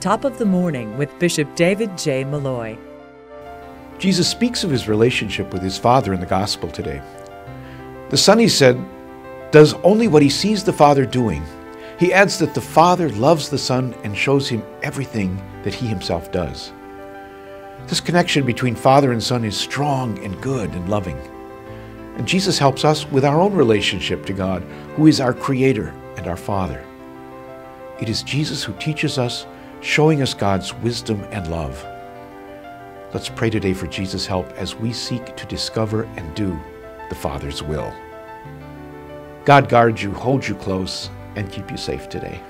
Top of the Morning with Bishop David J. Malloy. Jesus speaks of his relationship with his Father in the Gospel today. The Son, he said, does only what he sees the Father doing. He adds that the Father loves the Son and shows him everything that he himself does. This connection between Father and Son is strong and good and loving. And Jesus helps us with our own relationship to God, who is our Creator and our Father. It is Jesus who teaches us, showing us God's wisdom and love. Let's pray today for Jesus' help as we seek to discover and do the Father's will. God guard you, hold you close, and keep you safe today.